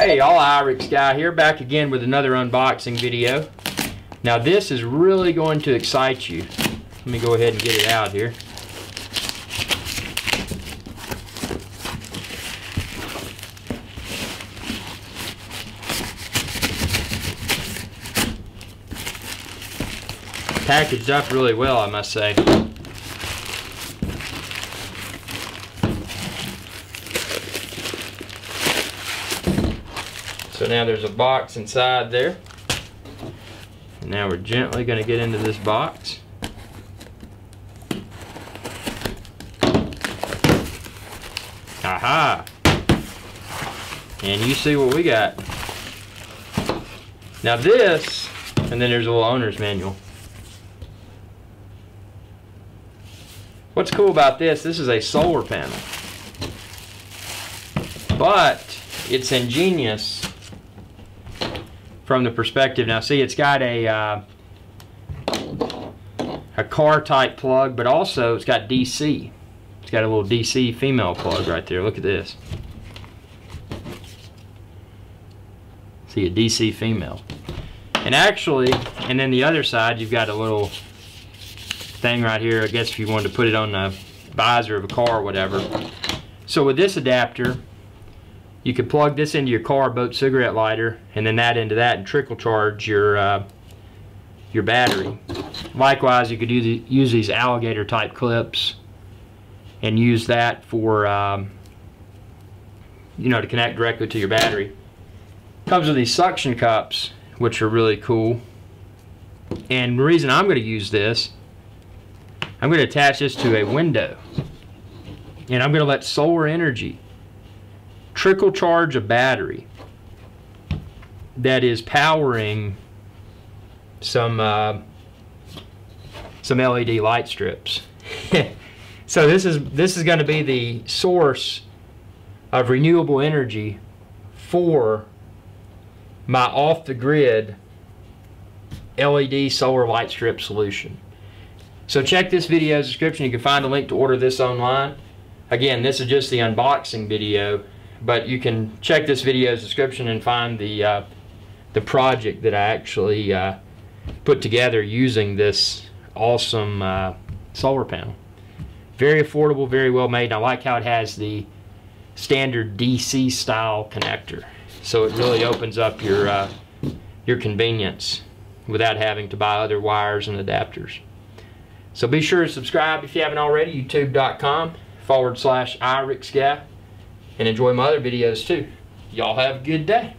Hey y'all, Irix Guy here, back again with another unboxing video. Now this is really going to excite you. Let me go ahead and get it out here. Packaged up really well, I must say. Now there's a box inside there. And now we're gently going to get into this box. Aha! And you see what we got. Now this, and then there's a little owner's manual. What's cool about this, this is a solar panel. But it's ingenious from the perspective. Now see, it's got a uh, a car type plug, but also it's got DC. It's got a little DC female plug right there. Look at this. See a DC female. And actually, and then the other side, you've got a little thing right here. I guess if you wanted to put it on the visor of a car or whatever. So with this adapter, you could plug this into your car boat cigarette lighter and then that into that and trickle charge your uh, your battery. Likewise, you could use, use these alligator type clips and use that for um, you know to connect directly to your battery. Comes with these suction cups which are really cool. And the reason I'm going to use this, I'm going to attach this to a window. And I'm going to let solar energy trickle charge a battery that is powering some uh, some LED light strips. so this is this is going to be the source of renewable energy for my off the grid LED solar light strip solution. So check this video's description. You can find a link to order this online. Again, this is just the unboxing video but you can check this video's description and find the uh, the project that I actually uh, put together using this awesome uh, solar panel. Very affordable, very well made. And I like how it has the standard DC style connector. So it really opens up your uh, your convenience without having to buy other wires and adapters. So be sure to subscribe if you haven't already, youtube.com forward slash IrixGuy and enjoy my other videos too. Y'all have a good day.